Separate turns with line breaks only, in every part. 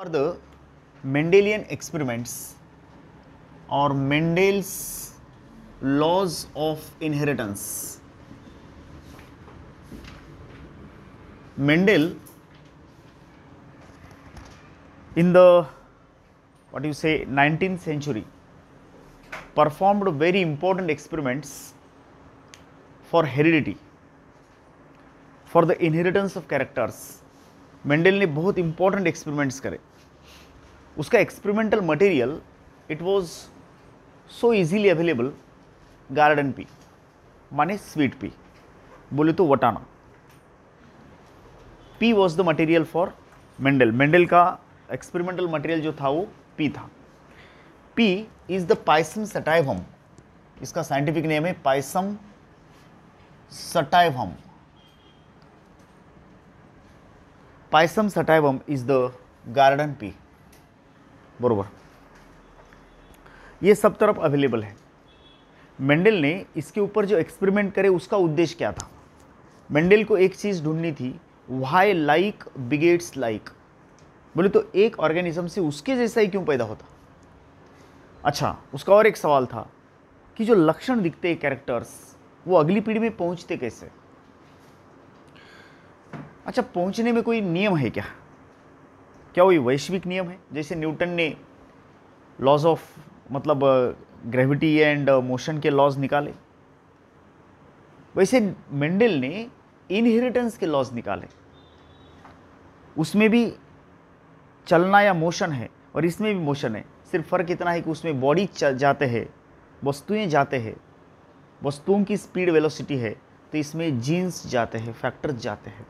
are the Mendelian experiments or Mendel's laws of inheritance. Mendel in the what do you say 19th century performed very important experiments for heredity for the inheritance of characters Mendel ने बहुत important experiments करे उसका experimental material it was so easily available garden pea माने sweet pea बोले तो वटाना pea was the material for Mendel Mendel का experimental material जो था वो पी था. Pea is the Pisum sativum इसका साइंटिफिक नेम है Pisum sativum Pisum sativum is the garden pea बरोबर। ये सब तरफ़ अवेलेबल है। मेंडल ने इसके ऊपर जो एक्सपेरिमेंट करे, उसका उद्देश्य क्या था? मेंडल को एक चीज़ ढूंढनी थी वाई लाइक बिगेट्स लाइक बोले तो एक ऑर्गेनिज्म से उसके जैसा ही क्यों पैदा होता? अच्छा उसका और एक सवाल था कि जो लक्षण दिखते हैं कैरेक्टर्स वो अगली पीढ़ी में पहुँचते कैसे? अच्छा पहुँचने में कोई नियम है क्या? क्या वही वैश्विक नियम है? जैसे न्यूटन ने लॉज ऑफ़ मतलब ग्रेविटी एंड मोशन के लॉज निकाले। वैसे मेंडल ने इनहेरिटेंस के लॉज निकाले। उसमें भी चलना या मोशन है और इसमें भी मोशन है। सिर्फ़ फ़र्क इतना है कि उसमें बॉडी जाते हैं, वस्तुएँ जाते हैं, वस्तुओं की स्पीड वेलोसिटी है तो इसमें जीन्स जाते हैं फैक्टर्स जाते हैं।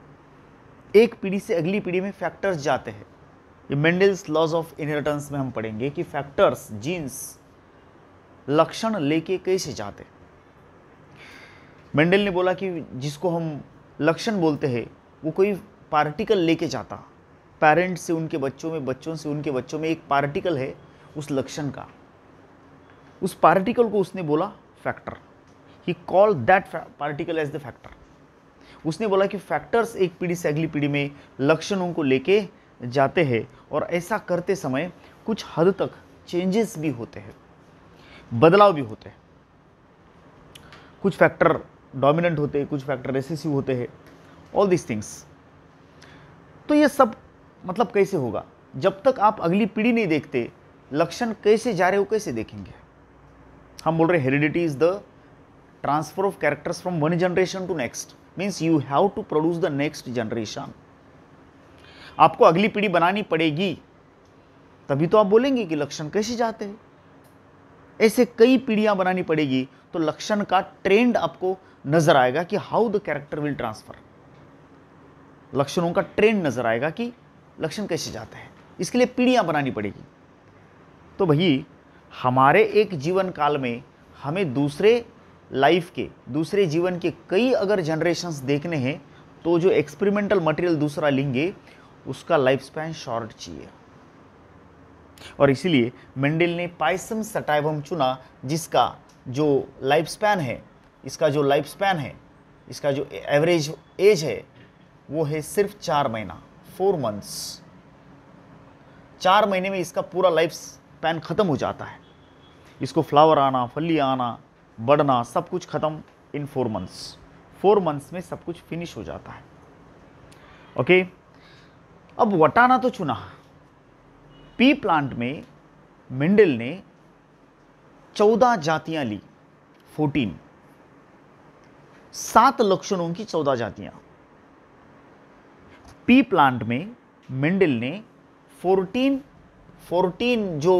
एक पीढ़ी से अगली पीढ़ी में फैक्टर्स जाते हैं। ये मेंडल्स लॉज ऑफ़ इनहेरिटेंस में हम पढ़ेंगे कि फैक्टर्स जीन्स लक्षण लेके कैसे जाते मेंडल ने बोला कि जिसको हम लक्षण बोलते हैं, वो कोई पार्टिकल लेके जाता। पेरेंट्स से उनके बच्चों में, बच्चों से उनके बच्चों में एक पार्टिकल है उस लक्षण का। उस पार्टिकल को उसने बोला factor he call that particle as the factor उसने बोला कि फैक्टर्स एक पीढ़ी से अगली पीढ़ी में लक्षणों को लेके जाते हैं और ऐसा करते समय कुछ हद तक चेंजेस भी होते हैं। बदलाव भी होते हैं। कुछ फैक्टर डोमिनेंट होते हैं, कुछ फैक्टर रेसेसिव होते हैं। ऑल दिस थिंग्स तो ये सब मतलब कैसे होगा? जब तक आप अगली पीढ़ी नहीं देखते, लक्षण कैसे जा रहे हो कैसे देखेंगे? हम बोल रहे heredity is the transfer of characters from one generation to next means you have to produce the next generation आपको अगली पीढ़ी बनानी पड़ेगी। तभी तो आप बोलेंगे कि लक्षण कैसे जाते हैं? ऐसे कई पीढ़ियाँ बनानी पड़ेगी तो लक्षण का ट्रेंड आपको नज़र आएगा कि how the character will transfer लक्षणों का ट्रेंड नज़र आएगा कि लक्षण कैसे जाते हैं। इसके लिए पीढ़ियाँ बनानी पड़ेगी। तो भाई, हमारे एक जीवन काल में हमें दूसरे लाइफ के, दूसरे जीवन के कई अगर जनरेशन्स देखने हैं तो जो एक्सपेरिमेंटल मटेरियल दूसरा लेंगे उसका लाइफ स्पैन शॉर्ट चाहिए। और इसीलिए मेंडल ने पाइसम सटाइवम चुना, जिसका जो लाइफ स्पैन है, इसका जो लाइफ स्पैन है, इसका जो एवरेज एज है, वो है सिर्फ़ चार महीना फोर मंथ्स चार महीने में इसका पूरा लाइफ स्पैन ख़त्म हो जाता है। इसको फ्लावर आना, फली आना, बढ़ना, सब कुछ ख़त्म इन फोर मंथ्स फोर मंथ्स में सब कुछ फिनिश हो जाता है। ओके अब वटाना तो चुना। पी प्लांट में मिंडल ने चौदह जातियाँ ली, फोर्टीन। सात लक्षणों की चौदह जातियाँ। पी प्लांट में मिंडल ने फोर्टीन फोर्टीन जो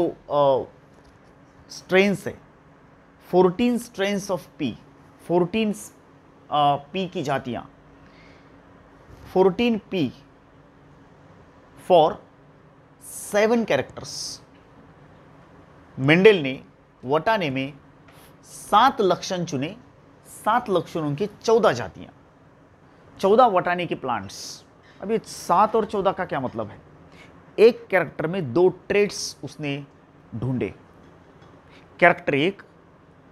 स्ट्रेन्स है, fourteen strains of pea fourteen pea की जातियाँ। Fourteen pea for seven characters Mendel ने वटाने में सात लक्षण चुने, सात लक्षणों की चौदह जातियाँ। चौदह वटाने के प्लांट्स अभी सात और चौदह का क्या मतलब है? एक कैरेक्टर में दो ट्रेड्स उसने ढूंढे। कैरेक्टर एक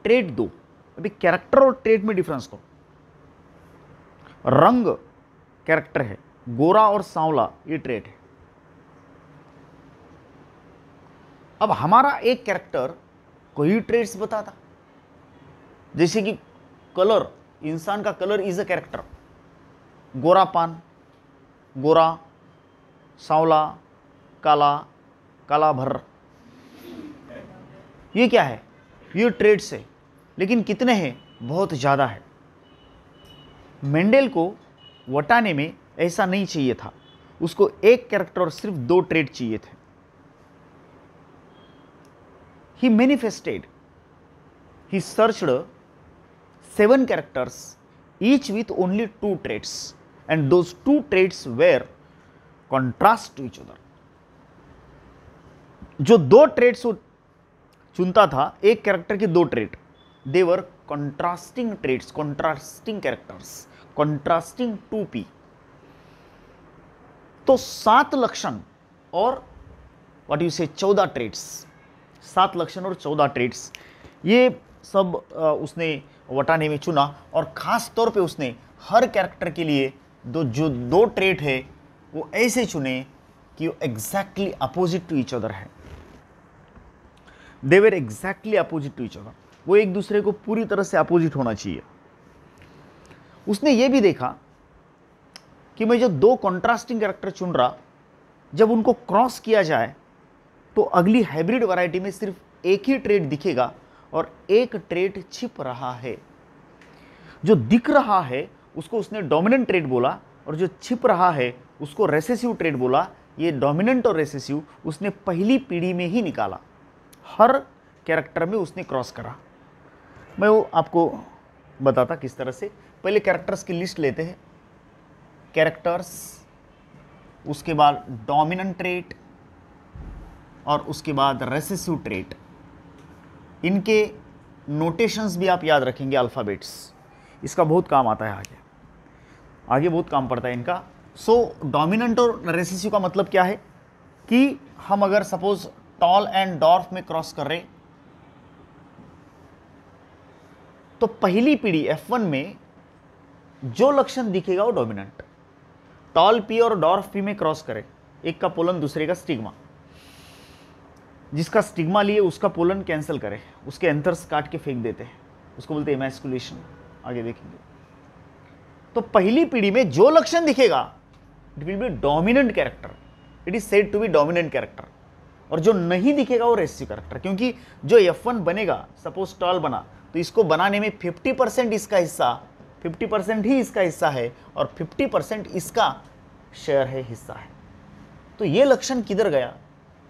ट्रेड दो। अभी कैरेक्टर और ट्रेड में डिफरेंस को रंग कैरेक्टर है, गोरा और सांवला, ये ट्रेड है। अब हमारा एक कैरेक्टर कोई ट्रेड्स बताता। जैसे कि कलर इंसान का कलर इज़ अ कैरेक्टर गोरा पान, गोरा, सांवला, काला काला भर। ये क्या है? ये ट्रेड्स है। लेकिन कितने हैं? बहुत ज़्यादा है। मेंडेल को वटाने में ऐसा नहीं चाहिए था। उसको एक कैरेक्टर और सिर्फ़ दो ट्रेड चाहिए थे। He manifested he searched seven characters each with only two traits and those two traits were contrast to each other जो दो ट्रेड्स वो चुनता था एक कैरेक्टर के दो trait they were contrasting traits, contrasting characters, contrasting 2p. तो सात लक्षण और व्हाट यू से चौदह ट्रेड्स सात लक्षण और चौदह ट्रेड्स ये सब उसने वटाने में चुना और ख़ास तौर पे उसने हर कैरेक्टर के लिए दो, जो दो ट्रेट है, वो ऐसे चुने कि वो exactly opposite to each other है। They were exactly opposite to each other वो एक दूसरे को पूरी तरह से अपोजिट होना चाहिए। उसने ये भी देखा कि मैं जो दो कॉन्ट्रास्टिंग कैरेक्टर चुन रहा, जब उनको क्रॉस किया जाए तो अगली हाइब्रिड वैरायटी में सिर्फ़ एक ही ट्रेड दिखेगा और एक ट्रेड छिप रहा है। जो दिख रहा है, उसको उसने डोमिनेंट ट्रेड बोला और जो छिप रहा है, उसको रेसेसिव ट्रेड बोला। ये डोमिनेंट और रेसेसिव उसने पहली पीढ़ी में ही निकाला। हर कैरेक्टर में उसने क्रॉस करा। मैं वो आपको बताता किस तरह से। पहले कैरेक्टर्स की लिस्ट लेते हैं। कैरेक्टर्स उसके बाद डोमिनेंट ट्रेट और उसके बाद रेसेसिव ट्रेट इनके नोटेशंस भी आप याद रखेंगे अल्फ़ाबेट्स इसका बहुत काम आता है आगे। आगे बहुत काम पड़ता है इनका। सो डोमिनेंट और रेसेसिव का मतलब क्या है? कि हम अगर सपोज़ टॉल एंड डॉर्फ में क्रॉस कर रहे तो पहली पीढ़ी F1 में जो लक्षण दिखेगा वो डोमिनेंट टॉल पी और डॉर्फ पी में क्रॉस करे। एक का पोलन, दूसरे का स्टिग्मा जिसका स्टिग्मा लिए उसका पोलन कैंसिल करे, उसके एंथर्स काट के फेंक देते हैं। उसको बोलते हैं एमेस्कुलेशन आगे देखेंगे। तो पहली पीढ़ी में जो लक्षण दिखेगा it will be dominant character it is said to be dominant character और जो नहीं दिखेगा, वो रेसिव कैरेक्टर क्योंकि जो F1 बनेगा सपोज़ टॉल बना तो इसको बनाने में 50 परसेंट इसका हिस्सा 50 परसेंट ही इसका हिस्सा है, और 50 परसेंट इसका शेयर है, हिस्सा है। तो ये लक्षण किधर गया?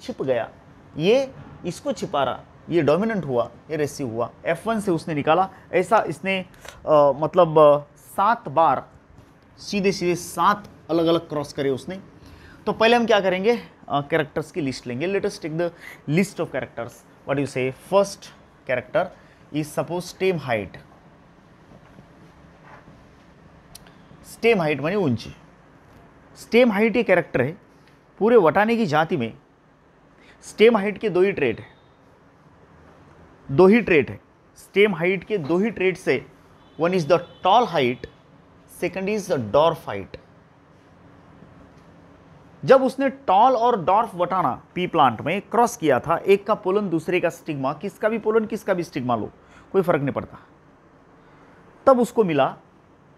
छिप गया। ये इसको छिपा रहा ये डोमिनेंट हुआ ये रेसिव हुआ। F1 से उसने निकाला। ऐसा इसने आ, मतलब सात बार सीधे सीधे सात अलग अलग क्रॉस करे उसने। तो पहले हम क्या करेंगे? कैरेक्टर्स की लिस्ट लेंगे। Latest take the list of characters what you say first character is suppose stem height stem height मानी ऊँची। स्टेम हाइट ये कैरेक्टर है। पूरे वटाने की जाति में स्टेम हाइट के दो ही ट्रेट है। दो ही ट्रेट है। स्टेम हाइट के दो ही ट्रेट से one is the tall height, second is the dwarf height. जब उसने टॉल और डॉर्फ वटाना पी प्लांट में क्रॉस किया था, एक का पोलन, दूसरे का स्टिग्मा, किसका भी पोलन, किसका भी स्टिग्मा लो, कोई फ़र्क नहीं पड़ता। तब उसको मिला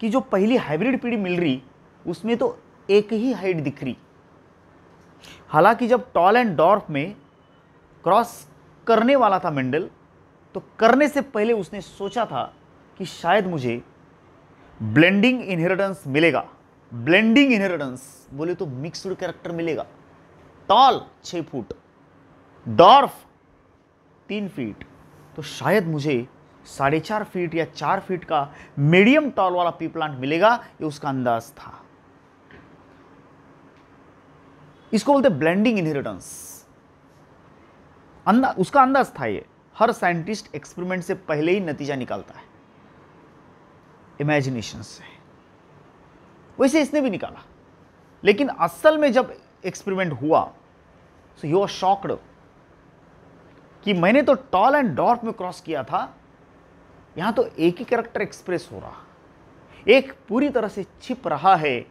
कि जो पहली हाइब्रिड पीढ़ी मिल रही, उसमें तो एक ही हाइट दिख रही। हालाँकि जब टॉल एंड डॉर्फ में क्रॉस करने वाला था मेंडल तो करने से पहले उसने सोचा था कि शायद मुझे ब्लेंडिंग इनहेरिटेंस मिलेगा। ब्लेंडिंग इनहेरिटेंस, बोले तो मिक्सड कैरेक्टर मिलेगा। टॉल छः फुट। डॉर्फ, तीन फीट। तो शायद मुझे साढ़े चार फीट या चार फीट का मीडियम टॉल वाला पी प्लांट मिलेगा, ये उसका अंदाज था। इसको बोलते ब्लेंडिंग इनहेरिटेंस अंदा, उसका अंदाज था ये। हर साइंटिस्ट एक्सपेरिमेंट से पहले ही नतीजा निकालता है। इमेजिनेशन से। वैसे इसने भी निकाला। लेकिन असल में जब एक्सपेरिमेंट हुआ सो यू आर शॉक्ड कि मैंने तो टॉल एंड डॉर्फ में क्रॉस किया था। यहाँ तो एक ही कैरेक्टर एक्सप्रेस हो रहा। एक पूरी तरह से छिप रहा है।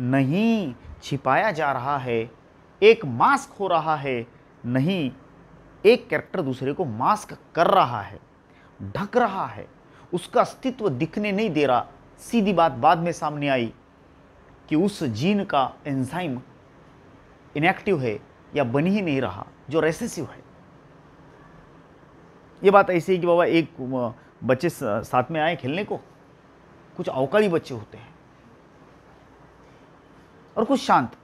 नहीं छिपाया जा रहा है, एक मास्क हो रहा है, नहीं, एक कैरेक्टर दूसरे को मास्क कर रहा है, ढक रहा है, उसका अस्तित्व दिखने नहीं दे रहा। सीधी बात बाद में सामने आई कि उस जीन का एंजाइम इनएक्टिव है या बन ही नहीं रहा, जो रेसेसिव है। ये बात ऐसी है कि बाबा एक बच्चे साथ में आए खेलने को, कुछ अवकाली बच्चे होते हैं। और कुछ शांत।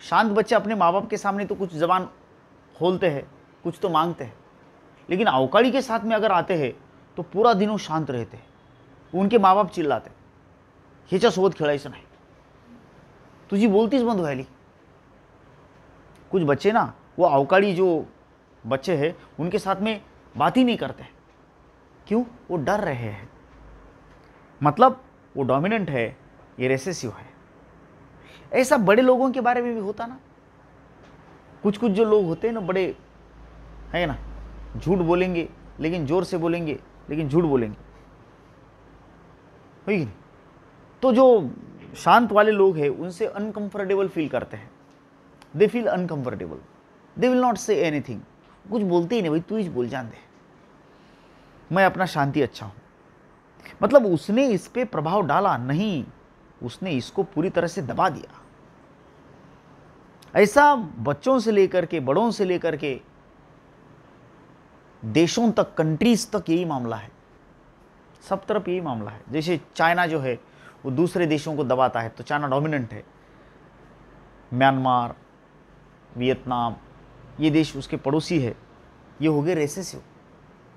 शांत बच्चे अपने माँ बाप के सामने तो कुछ जबान खोलते हैं, कुछ तो मांगते हैं। लेकिन अवकाड़ी के साथ में अगर आते हैं तो पूरा दिन वो शांत रहते हैं। उनके माँ बाप चिल्लाते हिचा ह्याच्यासोबत खेळायचं नाही तुझी बोलतीच बंद व्हायली कुछ बच्चे ना, वो अवकाड़ी जो बच्चे हैं, उनके साथ में बात ही नहीं करते क्यों? वो डर रहे हैं। मतलब वो डोमिनेंट है, ये रेसेसिव है। ऐसा बड़े लोगों के बारे में भी होता ना। कुछ कुछ जो लोग होते हैं ना, बड़े, है ना, झूठ बोलेंगे, लेकिन ज़ोर से बोलेंगे, लेकिन झूठ बोलेंगे। नहीं? तो जो शांत वाले लोग हैं, उनसे अनकंफर्टेबल फील करते हैं। They feel uncomfortable they will not say anything कुछ बोलते ही नहीं, भाई, तू ही बोल, जान दे। मैं अपना शांति अच्छा हूँ। मतलब उसने इस पर प्रभाव डाला नहीं, उसने इसको पूरी तरह से दबा दिया। ऐसा बच्चों से लेकर के, बड़ों से लेकर के, देशों तक कंट्रीज़ तक यही मामला है। सब तरफ़ यही मामला है। जैसे चाइना जो है, वो दूसरे देशों को दबाता है तो चाइना डोमिनेंट है। म्यांमार, वियतनाम, ये देश उसके पड़ोसी है। ये हो गए रेसेसिव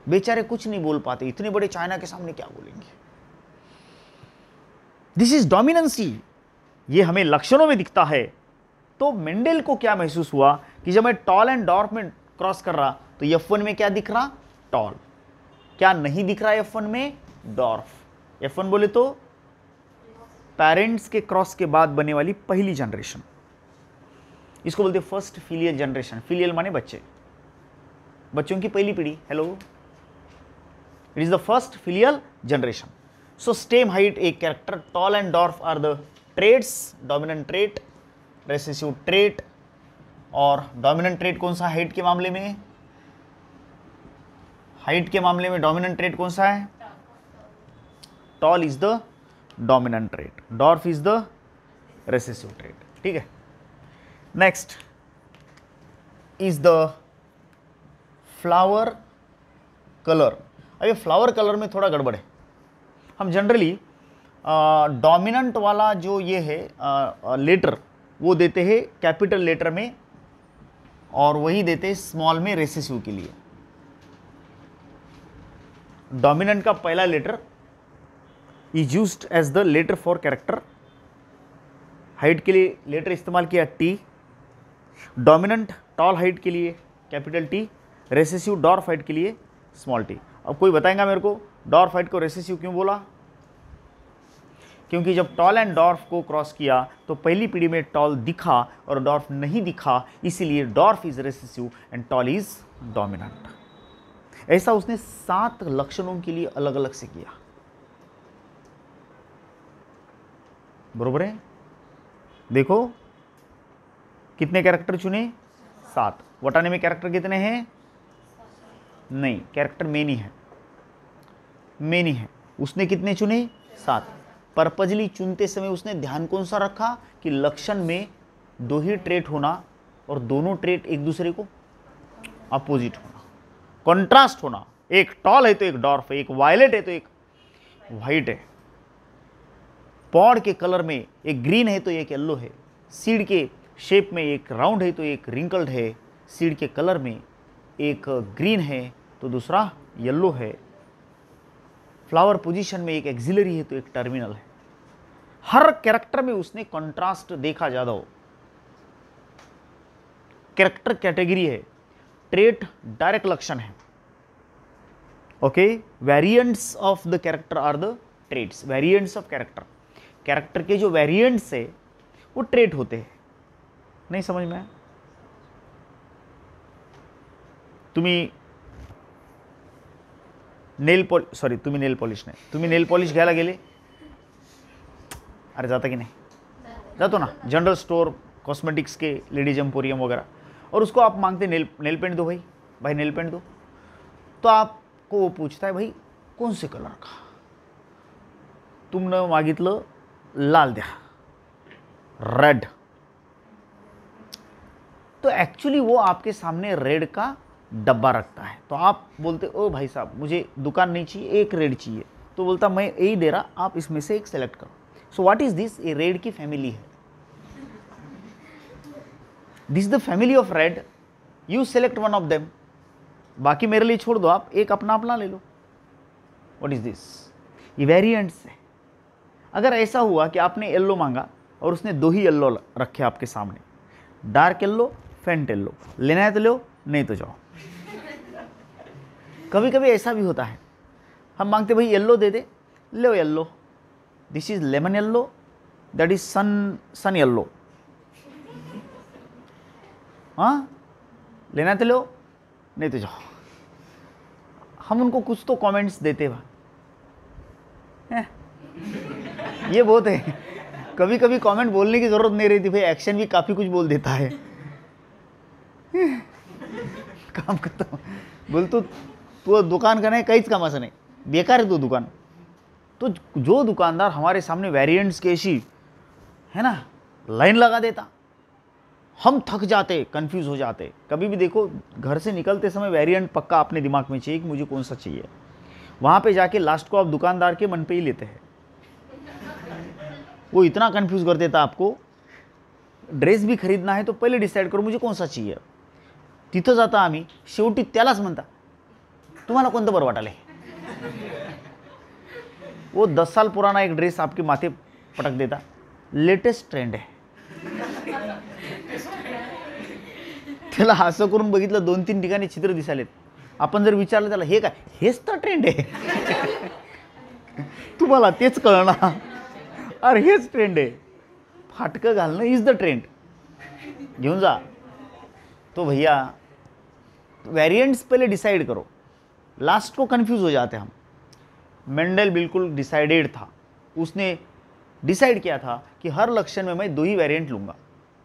बेचारे कुछ नहीं बोल पाते। इतने बड़े चाइना के सामने क्या बोलेंगे? दिस इज़ डोमिनेंसी ये हमें लक्षणों में दिखता है। तो मेंडल को क्या महसूस हुआ कि जब मैं टॉल एंड डॉर्फ में क्रॉस कर रहा तो एफ़ में क्या दिख रहा? टॉल। क्या नहीं दिख रहा एफ़ में? डॉर्फ। एफ़ बोले तो पेरेंट्स के क्रॉस के बाद बने वाली पहली जनरेशन। इसको बोलते फ़र्स्ट फिलियल जनरेशन। फिलियल माने बच्चे। बच्चों की पहली पीढ़ी। Hello it is the first filial generation so stem height a character tall and dwarf are the traits dominant trait recessive trait और डोमिनेंट ट्रेट कौन सा हाइट के मामले में? हाइट के मामले में डोमिनेंट ट्रेट कौन सा है? Tall is the dominant trait. Dwarf is the recessive trait. ठीक है? Next is the flower colour. अब ये फ्लावर कलर में थोड़ा गड़बड़ है। हम जनरली डोमिनेंट वाला जो ये है लेटर वो देते हैं कैपिटल लेटर में और वही देते हैं स्मॉल में रेसेसिव के लिए। डोमिनेंट का पहला letter is use as the letter for character height के लिए लेटर इस्तेमाल किया टी डोमिनेंट टॉल हाइट के लिए capital T recessive dwarf height के लिए स्मॉल टी अब कोई बताएगा मेरे को डॉर्फ हाइट को रेसेसिव क्यों बोला? क्योंकि जब टॉल एंड डॉर्फ को क्रॉस किया तो पहली पीढ़ी में टॉल दिखा और डॉर्फ नहीं दिखा, इसीलिए dwarf is recessive and tall is dominant. ऐसा उसने सात लक्षणों के लिए अलग अलग से किया। बरोबर है? देखो, कितने कैरेक्टर चुने? सात। वटाने में कैरेक्टर कितने हैं? नहीं, कैरेक्टर मेनी है मेनी है। उसने कितने चुने? सात। पर्पजली चुनते समय उसने ध्यान कौन सा रखा? कि लक्षण में दो ही ट्रेट होना और दोनों ट्रेट एक दूसरे को अपोजिट होना। कॉन्ट्रास्ट होना। एक टॉल है तो एक डॉर्फ है, एक वायलेट है तो एक वाइट है। पॉड के कलर में एक ग्रीन है तो एक येल्लो है। सीड के शेप में एक राउंड है तो एक रिंकल्ड है। सीड के कलर में एक ग्रीन है तो दूसरा येल्लो है। फ्लावर पोजीशन में एक एक्सिलरी है तो एक टर्मिनल है। हर कैरेक्टर में उसने कंट्रास्ट देखा ज़्यादा हो। कैरेक्टर कैटेगरी है। ट्रेट डायरेक्ट लक्षण है। Okay variants of the character are the traits variants of character character के जो वेरिएंट्स है, वो ट्रेट होते हैं। नहीं समझ में तुम्ही नेल पॉल सॉरी तुम्ही नेल पॉलिश नाही। तुम्ही नेल पॉलिश घ्यायला गेले? अरे जाता कि नहीं? जातो ना। जनरल स्टोर कॉस्मेटिक्स के लेडीज़ एम्पोरियम वगैरह। और उसको आप मांगते नेल नेल पेंट दो भाई। भाई, नेल पेंट दो। तो आपको वो पूछता है, भाई, कौन से कलर का? तुमनं मागितलं लाल द्या रेड तो एक्चुअली वो आपके सामने रेड का डब्बा रखता है। तो आप बोलते, ओ भाई साहब, मुझे दुकान नहीं चाहिए, एक रेड चाहिए। तो बोलता, मैं यही दे रहा, आप इसमें से एक सेलेक्ट करो। सो व्हाट इज़ दिस ये रेड की फैमिली है this the family of red you select one of them बाकी मेरे लिए छोड़ दो आप। एक अपना अपना ले लो। व्हाट इज़ दिस ये वेरिएंट्स है। अगर ऐसा हुआ कि आपने येल्लो मांगा और उसने दो ही येल्लो रखे आपके सामने। डार्क येल्लो फेंट येल्लो लेना है तो लो नहीं तो जाओ। कभी कभी ऐसा भी होता है। हम मांगते, भाई येल्लो दे दे। लो yellow this is lemon yellow that is sun sun yellow हाँ? लेना तो लो, नहीं तो जाओ। हम उनको कुछ तो कमेंट्स देते भाई ये बहुत है। कभी कभी कमेंट बोलने की ज़रूरत नहीं रहती भाई एक्शन भी काफ़ी कुछ बोल देता है। काम करता हूँ बोल तो तू दुकान का नहीं, कहीं काहीच कामाचं नाही बेकार है तो दुकान। तो जो दुकानदार हमारे सामने वेरिएंट्स ऐसी है ना लाइन लगा देता। हम थक जाते कंफ्यूज हो जाते। कभी भी देखो, घर से निकलते समय वेरिएंट पक्का अपने दिमाग में चाहिए कि मुझे कौन सा चाहिए। वहाँ पे जाके लास्ट को आप दुकानदार के मन पे ही लेते हैं। वो इतना कंफ्यूज कर देता आपको। ड्रेस भी खरीदना है तो पहिले डिसाईड करू, मुझे कोणसा चाहिए। तिथं जाता आम्ही शेवटी त्यालाच म्हणता, तुम्हाला कोणतं बरं वाटाले वो दस साल पुराना एक ड्रेस आपके माथे पटक देता। लेटेस्ट ट्रेंड आहे त्याला असं करून बघितलं दोन तीन ठिकाणी चित्र दिसालेत आपण जर विचारलं त्याला हे काय? हेच तर ट्रेंड आहे. तुम्हाला तेच कळणार. अरे हेच ट्रेंड आहे. फाटकं घालणं इज द ट्रेंड घेऊन जा. तो भैया वेरिएंट्स पहले डिसाइड करो. लास्ट को कंफ्यूज हो जाते हम. मेंडल बिल्कुल डिसाइडेड था। उसने डिसाइड किया था कि हर लक्षण में मैं दो ही वेरिएंट लूँगा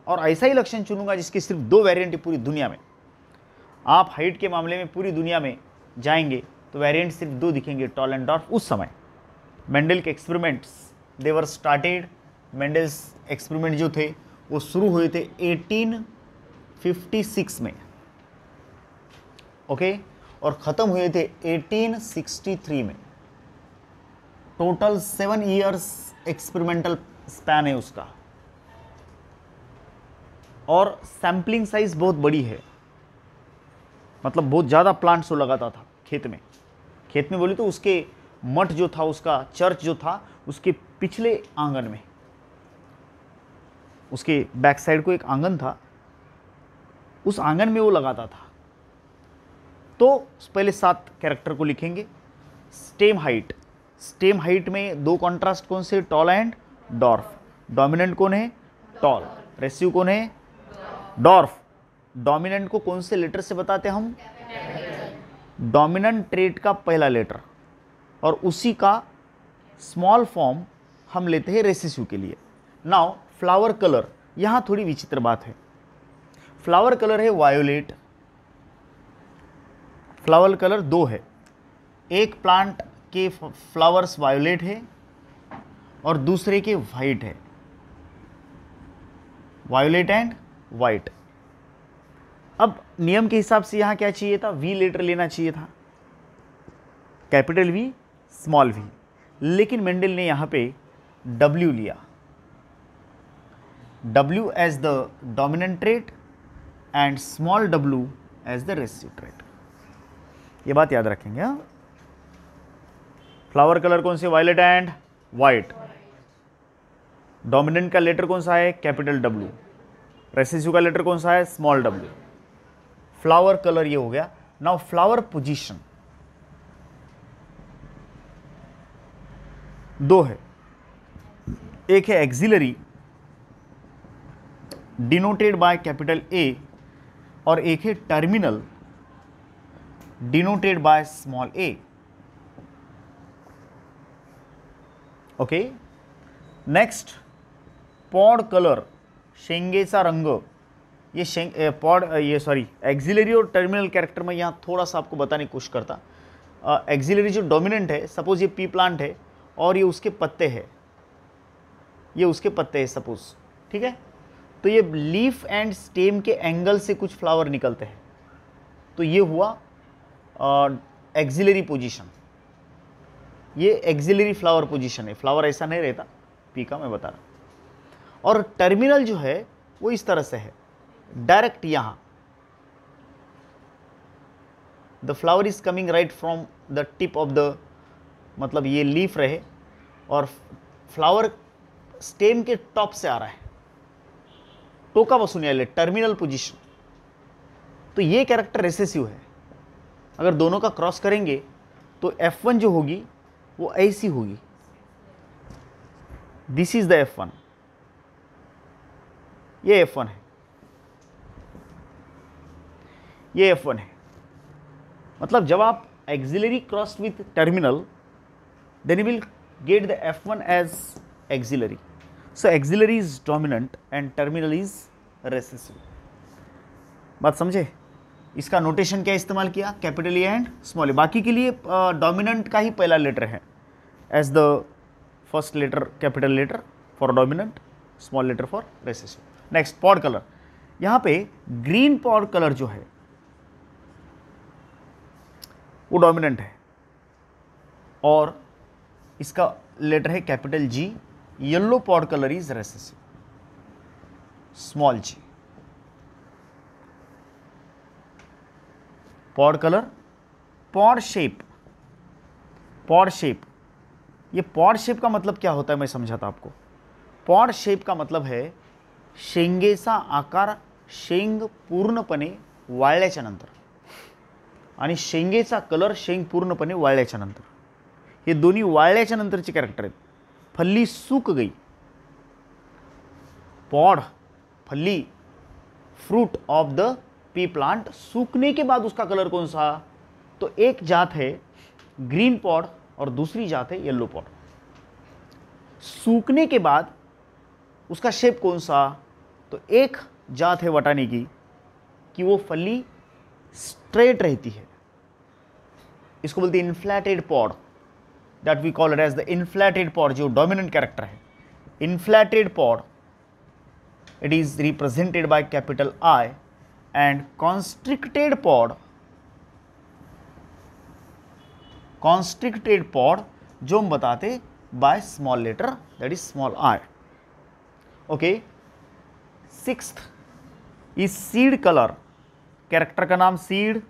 और ऐसा ही लक्षण चुनूँगा जिसके सिर्फ़ दो वेरिएंट है पूरी दुनिया में। आप हाइट के मामले में पूरी दुनिया में जाएँगे तो वेरिएंट सिर्फ़ दो दिखेंगे टॉल एंड डॉर्फ उस समय। मेंडल के experiments they were started Mendel's experiment जो थे, वो शुरू हुए थे 1856 में। ओके और ख़त्म हुए थे 1863 में। Total seven years experimental span है उसका। और सैम्पलिंग साइज़ बहुत बड़ी है। मतलब बहुत ज़्यादा प्लांट्स वो लगाता था खेत में। खेत में बोली तो उसके मठ जो था, उसका चर्च जो था, उसके पिछले आँगन में। उसके बैक साइड को एक आँगन था। उस आँगन में वो लगाता था। तो पहले सात कैरेक्टर को लिखेंगे। स्टेम हाइट स्टेम हाइट में दो कॉन्ट्रास्ट कौन से? Toll and dwarf. डोमिनेंट कौन है? टॉल। रेसिव कौन है? डॉर्फ। डोमिनेंट को कौन से लेटर से बताते हम? डोमिनेंट ट्रेट का पहला लेटर। और उसी का स्मॉल फॉर्म हम लेते हैं रेसिसिव के लिए। Now, flower colour. यहाँ थोड़ी विचित्र बात है। फ्लावर कलर है वायोलेट। फ्लावर कलर दो है। एक प्लांट के फ्लावर्स वायोलेट है और दूसरे के वाइट है। वायोलेट एंड वाइट अब नियम के हिसाब से यहाँ क्या चाहिए था? वी लेटर लेना चाहिए था। कैपिटल वी स्मॉल वी लेकिन मेंडल ने यहाँ पे डब्ल्यू लिया। W as the dominant trait and small W as the recessive trait ये बात याद रखेंगे हाँ? फ्लावर कलर कौन से? वायलेट एंड वाइट डोमिनेंट का लेटर कौन सा है? कैपिटल डब्ल्यू रेसिसिव का लेटर कौन सा है? स्मॉल डब्ल्यू फ्लावर कलर ये हो गया. नाउ फ्लावर पोजीशन दो है. एक है axillary denoted by capital A और एक है terminal denoted by small A okay next pod colour शेंगेचा रंग ये शेंग पॉड ये सॉरी एक्जिलरी और टर्मिनल कैरेक्टर में यहाँ थोड़ा सा आपको बताने की कोशिश करता। एक्जिलरी जो डोमिनेंट है सपोज़ ये पी प्लांट है, और ये उसके पत्ते हैं। ये उसके पत्ते हैं सपोज़ ठीक है? तो ये लीफ एंड स्टेम के एंगल से कुछ फ्लावर निकलते हैं। तो ये हुआ एक्सिलरी पोजीशन ये एक्जिलरी फ्लावर पोजीशन है। फ्लावर ऐसा नहीं रहता। पी का मैं बता रहा और टर्मिनल जो है, वो इस तरह से है। डायरेक्ट यहाँ। The flower is coming right from the tip of the मतलब ये लीफ रहे। और फ्लावर स्टेम के टॉप से आ रहा है। टोका बसून याले टर्मिनल पोजीशन तो ये कैरेक्टर रेसेसिव है। अगर दोनों का क्रॉस करेंगे तो F1 जो होगी वो ऐसी होगी। This is the F one ये एफ़ वन है। ये एफ़ वन है। मतलब जब आप axillary cross with terminal then will get the F one as axillary so axillary is dominant and terminal is recessive बात समझे? इसका नोटेशन क्या इस्तेमाल किया? Capital A and small A बाकी के लिए डोमिनेंट का ही पहला लेटर है। As the first letter capital letter for dominant small letter for recessive next pod colour यहाँ पे ग्रीन पॉड कलर जो है, वो डोमिनेंट है। और इसका लेटर है capital G yellow pod colour is recessive small G pod colour pod shape pod shape. ये पॉड शेप का मतलब क्या होता है मैं समझाता आपको. पॉड शेप का मतलब है शेंगेचा आकार शेंग पूर्णपणे वाळल्याच्या नंतर. आणि शेंगेचा कलर शेंग पूर्णपणे वाळल्याच्या नंतर. हे दोन्ही वाळल्याच्या नंतरचे कॅरेक्टर आहेत. फल्ली सूक गई. पॉड फल्ली fruit of the pea plant सूखने के बाद उसका कलर कौन सा? तो एक जात है, ग्रीन पॉड, और दूसरी जात है येलो पॉड। सूखने के बाद उसका शेप कौन सा? तो एक जात है वटाने की, कि वो फली स्ट्रेट रहती है। इसको बोलते हैं inflated pod that we call it as the inflated pod जो डोमिनेंट कैरेक्टर है। Inflated pod it is represented by capital I and constricted pod constricted pod जो हम बताते bye small letter that is small R okay six is seed colour character का नाम seed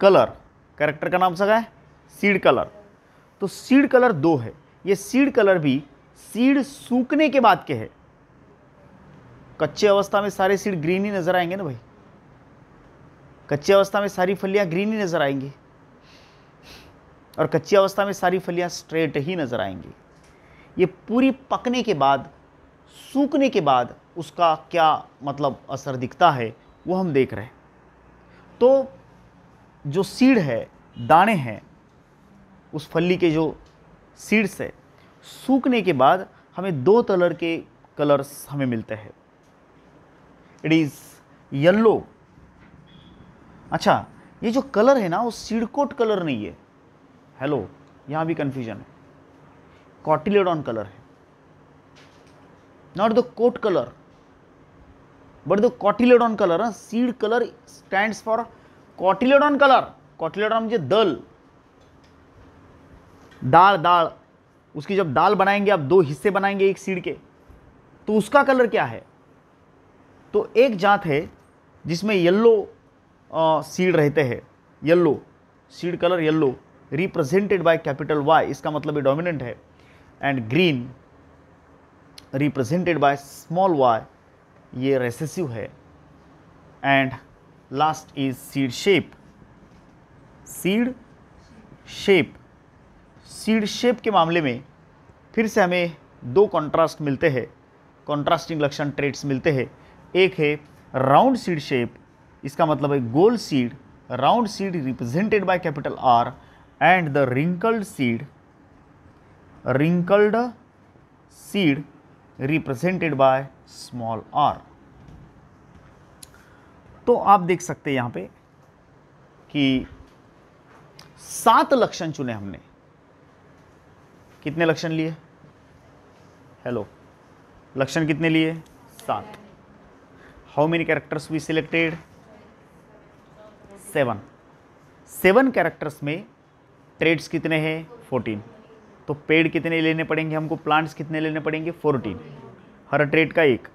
colour character का नाम सगा है? सीड कलर तो सीड कलर दो है। ये सीड कलर भी सीड सूखने के बाद के है। कच्चे अवस्था में सारे सीड ग्रीन ही नज़र आएँगे ना भाई? कच्ची अवस्था में सारी फलियाँ ग्रीन ही नज़र आएँगी। और कच्ची अवस्था में सारी फलियाँ स्ट्रेट ही नज़र आएँगी। ये पूरी पकने के बाद, सूखने के बाद उसका क्या मतलब असर दिखता है, वो हम देख रहे हैं। तो जो सीड है, दाने हैं, उस फली के जो सीड्स है, सूखने के बाद हमें दो कलर के कलर्स हमें मिलते हैं। इट इज़ येल्लो अच्छा ये जो कलर है ना, वो सीडकोट कलर नहीं है। हेलो यहाँ भी कन्फ्यूज़न है। कॉटिलेडॉन कलर है। Not the coat colour but the cotyledon colour seed colour stand for cotyledon colour cotyledon म्हणजे दल। दाल दाल। उसकी जब दाल बनाएँगे, आप दो हिस्से बनाएँगे एक सीड के। तो उसका कलर क्या है? तो एक जात है जिसमें येल्लो सीड रहते हैं। Yellow seed colour yellow represented by capital Y इसका मतलब ये डोमिनेंट है। And green represented by small Y ये रेसेसिव है। And last is seed shape seed shape seed shape के मामले में फिर से हमें दो कॉन्ट्रास्ट मिलते हैं। कॉन्ट्रास्टिंग लक्षण ट्रेड्स मिलते हैं। एक है राउंड सीड शेप इसका मतलब है गोल seed round seed represented by capital R and the wrinkled seed wrinkled seed represented by small R तो आप देख सकते हैं यहाँ पे कि सात लक्षण चुने हमने। कितने लक्षण लिए? हेलो लक्षण कितने लिए? सात। How many characters we selected seven seven characters में ट्रेड्स कितने हैं? फोर्टीन तो पेड़ कितने लेने पड़ेंगे हमको? प्लांट्स कितने लेने पड़ेंगे? फोर्टीन हर ट्रेड का एक.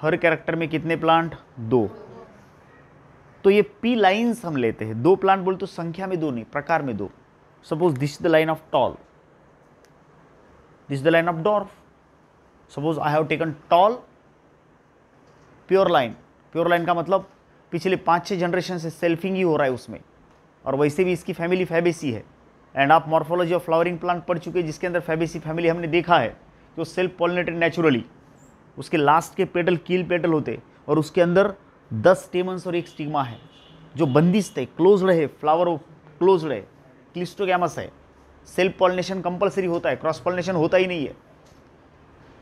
हर कैरेक्टर में कितने प्लांट दो. तो ये पी लाइन्स हम लेते हैं. दो प्लांट बोल तो संख्या में दो नहीं, प्रकार में दो. Suppose this the line of tall this the line of dwarf suppose I have taken tall pure line. Pure line का मतलब पिछले पाँच छः जनरेशन से सेल्फिंग ही हो रहा है उसमें। और वैसे भी इसकी फैमिली फैबेसी है। एंड आप मॉर्फोलॉजी ऑफ़ फ्लावरिंग प्लांट पढ़ चुके हैं, जिसके अंदर फैबेसी फैमिली हमने देखा है कि वो सेल्फ पॉलिनेटेड नेचुरली उसके लास्ट के पेटल कील पेटल होते और उसके अंदर दस स्टेमन्स और एक स्टिग्मा है, जो बंदिश है क्लोज है फ्लावर क्लोज है क्लिस्टोगैमस है। सेल्फ पॉलिनेशन कंपलसरी होता है क्रॉस पॉलिनेशन होता ही नहीं है।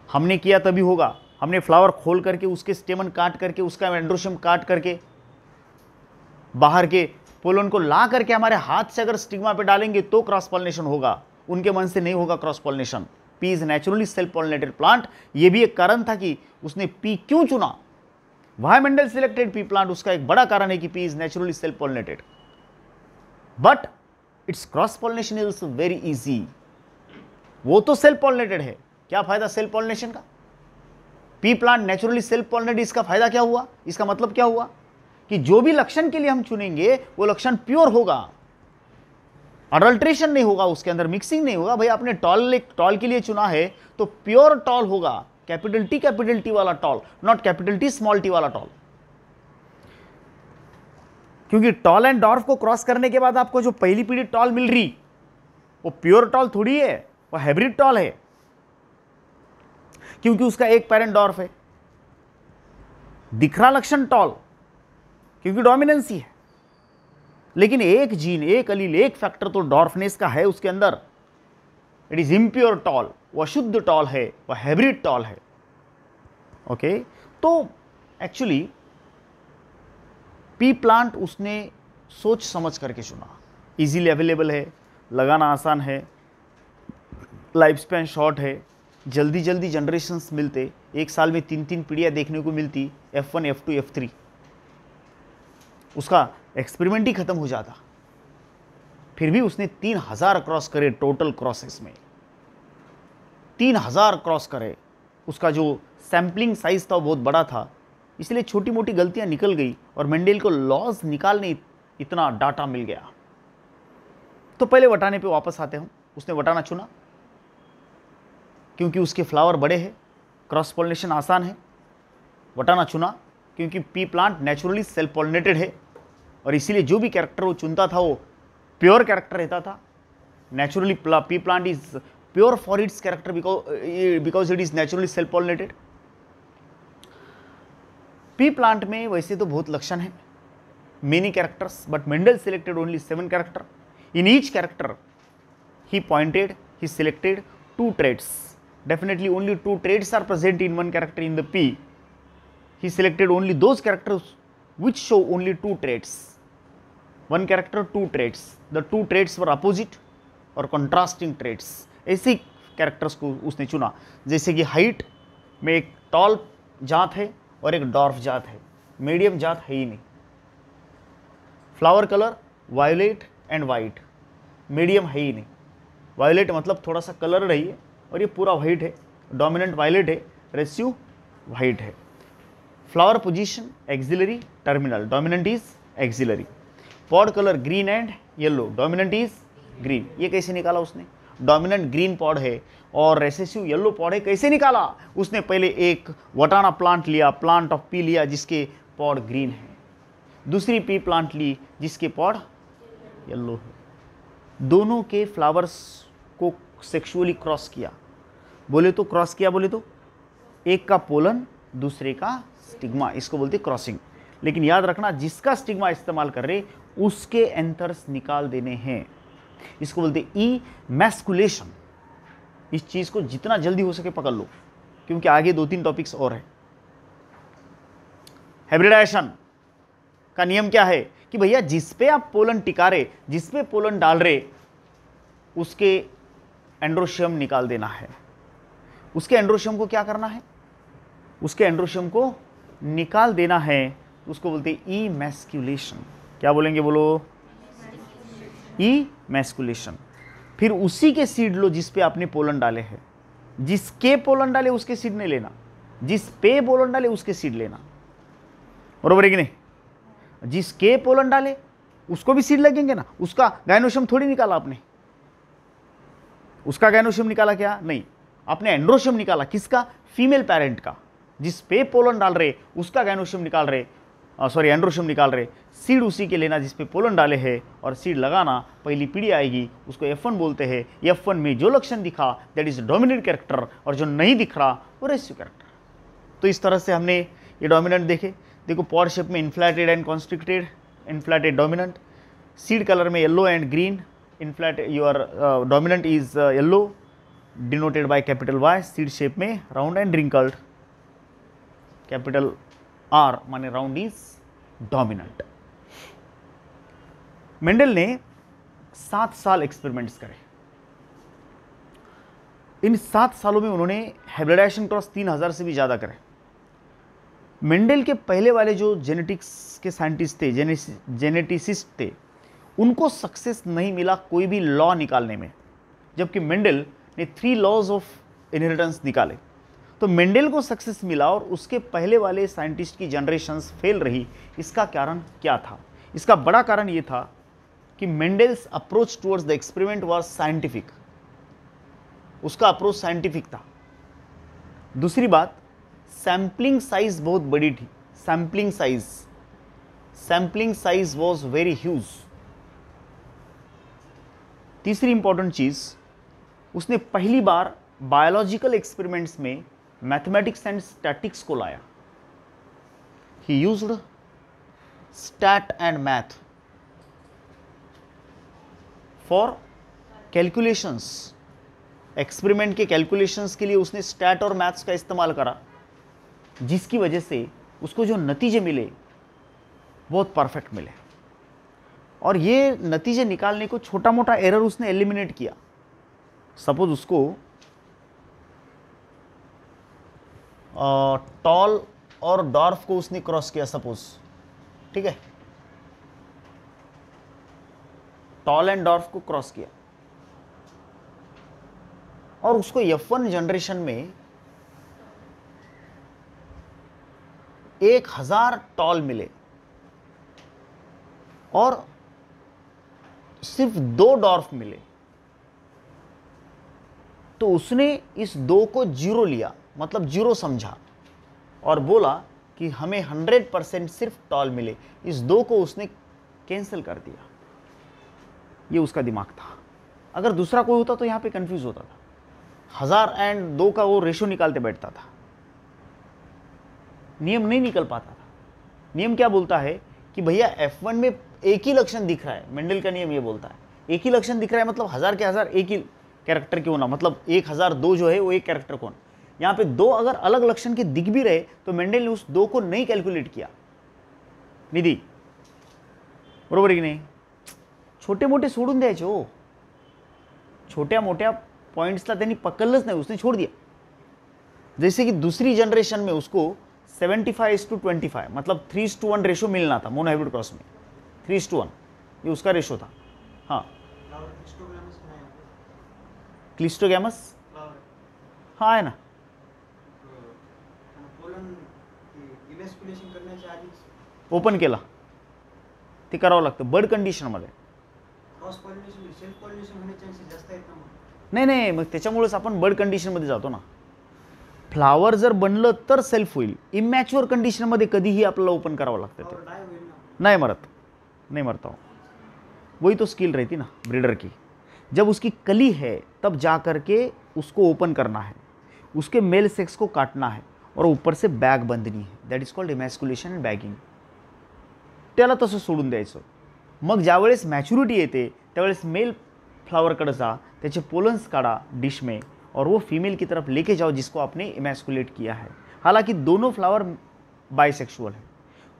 हमने किया तभी होगा। हमने फ्लावर खोल करके, उसके स्टेमन काट करके, उसका एंड्रोशियम काट करके, बाहर के पोलन को ला करके हमारे हाथ से अगर स्टिग्मा पे डालेंगे तो क्रॉस पॉलिनेशन होगा। उनके मन से नहीं होगा cross pollination pea is naturally self pollinated plant ये भी एक कारण था कि उसने पी क्यों चुना? Why Mendel selected pea plant उसका एक बड़ा कारण है कि pea is naturally self pollinated but its cross pollination is very easy वो तो सेल्फ पॉलिनेटेड है। क्या फ़ायदा सेल्फ पॉलिनेशन का? Pea plant naturally self pollinated इसका फ़ायदा क्या हुआ? इसका मतलब क्या हुआ? कि जो भी लक्षण के लिए हम चुनेंगे, वो लक्षण प्योर होगा। अडल्ट्रेशन नहीं होगा, उसके अंदर मिक्सिंग नहीं होगा। भाई, आपने टॉल टॉल के लिए चुना है तो प्योर टॉल होगा। कैपिटल टी कैपिटल टी वाला tall not capital T small T वाला टॉल क्योंकि टॉल एंड डॉर्फ को क्रॉस करने के बाद आपको जो पहली पीढ़ी टॉल मिल रही, वो प्योर टॉल थोड़ी है, वो हाइब्रिड टॉल है। क्योंकि उसका एक पेरेंट डॉर्फ है। दिख रहा लक्षण टॉल क्योंकि डोमिनेंसी है। लेकिन एक जीन एक अलील एक फैक्टर तो डॉर्फनेस का है उसके अंदर। इट इज़ इम्प्योर टॉल वह शुद्ध टॉल है, वह हैब्रिड टॉल है। ओके? तो एक्चुअली पी प्लांट उसने सोच समझ करके चुना। इजीली अवेलेबल है, लगाना आसान है लाइफ स्पैन शॉर्ट है। जल्दी जल्दी जनरेशन्स मिलते, एक साल में तीन तीन पीढ़ियाँ देखने को मिलती F one F two F three उसका एक्सपेरिमेंट ही खत्म हो जाता। फिर भी उसने तीन हज़ार क्रॉस करे टोटल क्रॉसेस में। तीन हज़ार क्रॉस करे। उसका जो सैम्पलिंग साइज़ था बहुत बड़ा था। इसलिए छोटी मोटी गलतियाँ निकल गई और मेंडेल को लॉज निकालने इतना डाटा मिल गया। तो पहले वटाने पे वापस आते हम उसने वटाना चुना। क्योंकि उसके फ्लावर बड़े हैं, क्रॉस पॉलिनेशन आसान है। वटाना चुना, क्योंकि pea plant naturally self pollinated है। और इसीलिए जो भी कैरेक्टर वो चुनता था, वो प्योर कैरेक्टर रहता था। Naturally pea plant is pure for its character because it is naturally self pollinated. Pea plant में वैसे तो बहुत लक्षण है। Many characters, but Mendel selected only seven character. In each character, he pointed, he selected two traits. Definitely only two traits are present in one character in the P. He selected only those characters which show only two traits. One character, two traits. The two traits were opposite और contrasting traits ऐसे characters को उसने चुना जैसे कि height में एक toll जात है और एक डॉर्फ जात है मीडियम जात है ही नहीं flower colour violet and white medium है ही नहीं वायोलेट मतलब थोड़ा सा कलर रही है और ये पूरा वाइट है डोमिनेंट वायलेट है रेस्यू वाइट है। Flower position axillary terminal dominant is axillary pod colour green and yellow dominant is green ये कैसे निकाला उसने? डोमिनेंट ग्रीन पॉड है और रेसेसिव येलो पॉड है, कैसे निकाला? उसने पहले एक वटाना प्लांट लिया प्लांट ऑफ़ पी लिया, जिसके पॉड ग्रीन है। दूसरी पी प्लांट ली, जिसके पॉड येलो है। दोनों के फ्लावर्स को सेक्सुअली क्रॉस किया। बोले तो क्रॉस किया बोले तो? एक का पोलन, दूसरे का स्टिग्मा, इसको बोलते क्रॉसिंग। लेकिन याद रखना, जिसका स्टिग्मा इस्तेमाल कर रहे, उसके एंथर्स निकाल देने हैं। इसको बोलते ई मैस्कुलेशन। इस चीज़ को जितना जल्दी हो सके पकड़ लो, क्योंकि आगे दो तीन टॉपिक्स और है। हाइब्रिडाइजेशन का नियम क्या है? कि भैया, जिस पे आप पोलन टिका रहे, जिस पे पोलन डाल रहे, उसके एंड्रोशियम निकाल देना है। उसके एंड्रोशियम को क्या करना है? उसके एंड्रोशियम को निकाल देना है। उसको बोलते हैं ई मैस्कुलेशन क्या बोलेंगे बोलो? ई मैस्कुलेशन फिर उसी के सीड लो जिस पे आपने पोलन डाले हैं। जिसके पोलन डाले उसके सीड नहीं लेना। जिस पे पोलन डाले उसके सीड लेना। बरोबर है कि नहीं? जिसके पोलन डाले उसको भी सीड लगेंगे ना। उसका गायनोशम थोड़ी निकाला आपने। उसका गायनोशम निकाला क्या? नहीं। आपने एंड्रोशियम निकाला, किसका? फीमेल पेरेंट का। जिस पे पोलन डाल रहे, उसका गायनोशम निकाल रहे सॉरी एंड्रोशियम निकाल रहे। सीड उसी के लेना जिस पे पोलन डाले हैं और सीड लगाना, पहली पीढ़ी आएगी, उसको एफ़ वन बोलते हैं। एफ़ में जो लक्षण दिखा दैट इज़ डोमिनेंट कैरेक्टर और जो नहीं दिख रहा, वो रेस्यू कैरेक्टर तो इस तरह से हमने ये डोमिनेंट देखे। देखो पॉर शेप में inflated and constricted inflated dominant seed colour में yellow and green inflate your dominant is yellow denoted by capital Y seed shape में round and wrinkled capital R माने राउंड इज़ डोमिनेंट मेंडल ने सात साल experiments करे। इन सात सालों में उन्होंने हेब्रिडाइजेशन क्रॉस तीन हज़ार से भी ज़्यादा करे। मेंडल के पहले वाले जो जेनेटिक्स के साइंटिस्ट थे जेनेटिसिस्ट थे, उनको सक्सेस नहीं मिला कोई भी लॉ निकालने में। जबकि मेंडल ने थ्री लॉज ऑफ़ इनहेरिटेंस निकाले। तो मेंडल को सक्सेस मिला और उसके पहले वाले साइंटिस्ट की जनरेशन्स फेल रही। इसका कारण क्या था? इसका बड़ा कारण ये था कि Mendel's approach towards the experiment was scientific उसका अप्रोच साइंटिफिक था। दूसरी बात सैम्पलिंग साइज़ बहुत बड़ी थी। Sampling size sampling size was very huge तीसरी इंपॉर्टेंट चीज़ उसने पहली बार बायोलॉजिकल एक्सपेरिमेंट्स में मैथमेटिक्स एंड स्टैटिक्स को लाया। He use stat and math for calculations experiment के कैलकुलेशंस के लिए उसने स्टैट और मैथ्स का इस्तेमाल करा, जिसकी वजह से उसको जो नतीजे मिले, बहुत परफेक्ट मिले। और ये नतीजे निकालने को छोटा मोटा एरर उसने एलिमिनेट किया। सपोज़ उसको टॉल और डॉर्फ को उसने क्रॉस किया, सपोज़, ठीक है? टॉल एंड डॉर्फ को क्रॉस किया। और उसको एफ़ वन जनरेशन में एक हज़ार टॉल मिले। और सिर्फ़ दो डॉर्फ मिले। तो उसने इस दो को ज़ीरो लिया मतलब ज़ीरो समझा और बोला कि हमें हंड्रेड परसेंट सिर्फ़ टॉल मिले। इस दो को उसने कैंसिल कर दिया। ये उसका दिमाग था। अगर दूसरा कोई होता तो यहाँ पे कंफ्यूज होता था। हज़ार एंड दो का वो रेशो निकालते बैठता था। नियम नहीं निकल पाता था। नियम क्या बोलता है कि भैया F1 में एक ही लक्षण दिख रहा है। मेंडल का नियम ये बोलता है। एक ही लक्षण दिख रहा है मतलब हज़ार के हज़ार एक ही कैरेक्टर क्यों ना मतलब एक हज़ार दो जो है वो एक कैरेक्टर कौन? यहाँ पे दो अगर अलग लक्षण के दिख भी रहे तो मेंडल ने उस दो को नहीं कैलकुलेट किया। निधि, बरोबर की नाही? छोटे मोठे सोडून द्यायचे हो। छोट्या मोठ्या पॉइंट्सला त्यांनी पकडलंच नाही, उसने छोड़ दिया. जैसे कि दूसरी जनरेशन में उसको 75 फाइव टू ट्वेंटी फाइव मतलब थ्री टू वन रेशो मिलना था मोनो हाइब्रिड क्रॉस में. थ्री टू वन ये उसका रेशो था. हाँ. क्लिस्टोगैमस हाँ है ना. ओपन केला. ते करावं लागतं. बर्ड कंडिशनमध्ये. नाही नाही मग त्याच्यामुळेच आपण बर्ड कंडिशनमध्ये जातो ना. फ्लावर जर बनलं तर सेल्फ होईल. इमॅच्युअर कंडिशनमध्ये कधीही आपल्याला ओपन करावं लागतं ते. नहीं मरत. नहीं मरता हूँ. वही तो स्किल रहती ना ब्रीडर की. जब उसकी कली है, तब जा कर के उसको ओपन करना है। उसके मेल सेक्स को काटना है और ऊपर से बॅग बंधनी आहे that is called emasculation and bagging त्याला तसं सोडून द्यायचं। मग ज्यावेळेस मॅच्युरिटी येते, त्यावेळेस मेल फ्लावरकडे जा, त्याचे पोलन्स काढा डिश में और वो फीमेल की तरफ़ लेके जाओ जिसको आपने इमैस्कुलेट किया है। हालाँकि दोनों फ्लावर बाइसेक्सुअल है।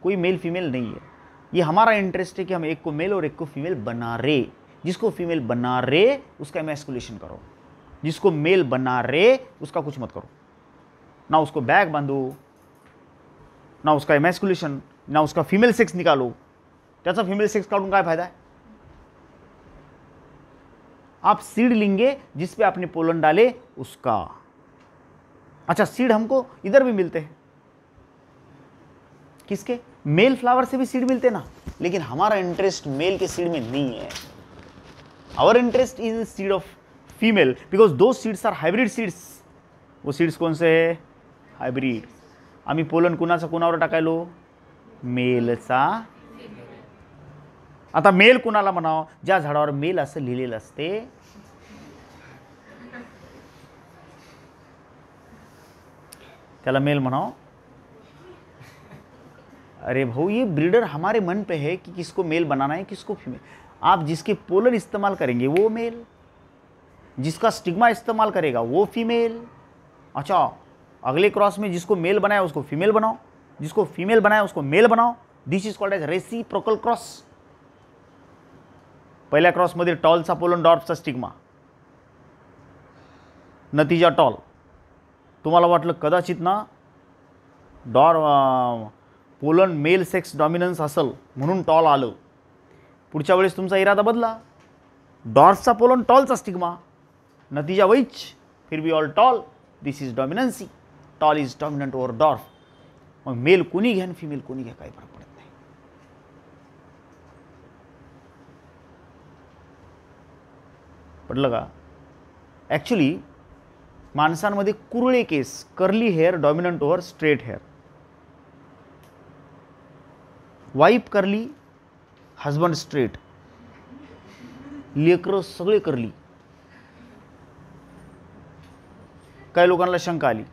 कोई मेल फीमेल नहीं है। ये हमारा इंटरेस्ट है कि हम एक को मेल और एक को फीमेल बना रहे जिसको फीमेल बना रहे उसका एमेस्कुलेशन करो। जिसको मेल बना रहे उसका कुछ मत करो। ना उसको बैग बांधो, ना उसका एमेस्कुलेशन ना उसका फीमेल सेक्स निकालो। त्याचा फीमेल सेक्स काढून काय फ़ायदा है। आप सीड लेंगे, जिस पे आपने पोलन डाले, उसका। अच्छा सीड हमको इधर भी मिलते हैं। किसके? मेल फ्लावर से भी सीड मिलते ना। लेकिन हमारा इंटरेस्ट मेल के सीड में नहीं है। Our interest is seed of female because दो सीड्स आर हायब्रिड सीड्स वो सीड्स कौन से है? हायब्रिड आम्ही पोलन कुणाचा कुणावर टाकायलो मेलचा आता मेल कुणाला म्हणावं ज्या झाडावर मेल असं लिहिलेलं असते त्याला मेल म्हणाव अरे भाऊ, ये ब्रीडर हमारे मन पे है कि किसको मेल बनाना है, किसको फीमेल आप जिसके पोलन इस्तेमाल करेंगे वो मेल जिसका स्टिग्मा इस्तेमाल करेगा वो फीमेल अच्छा अगले क्रॉस में जिसको मेल बनाया उसको फीमेल बनाओ. जिसको फीमेल बनाया उसको मेल बनाओ. This is called as reciprocal cross पहिल्या क्रॉसमध्ये टॉलचा पोलन डॉर्फचा स्टिग्मा नतीजा टॉल तुम्हाला वाटलं कदाचित ना dwarf pollen male sex dominance असल, म्हणून टॉल आलं. पुढच्या वेळेस तुमचा इरादा बदला. डॉर्फचा पोलन टॉलचा स्टिग्मा नतीजा वैच फिर be all tall this is dominancy tall is dominant over dwarf mug male कोणी घ्या आणि फिमेल कोणी घ्या काही फरक पडत नाही. पडलं का? ॲक्च्युली माणसांमध्ये कुरळे case curly hair dominant over straight hair wife curly husband straight. लेकरं सगळे करली. काही लोकांना शंका आली.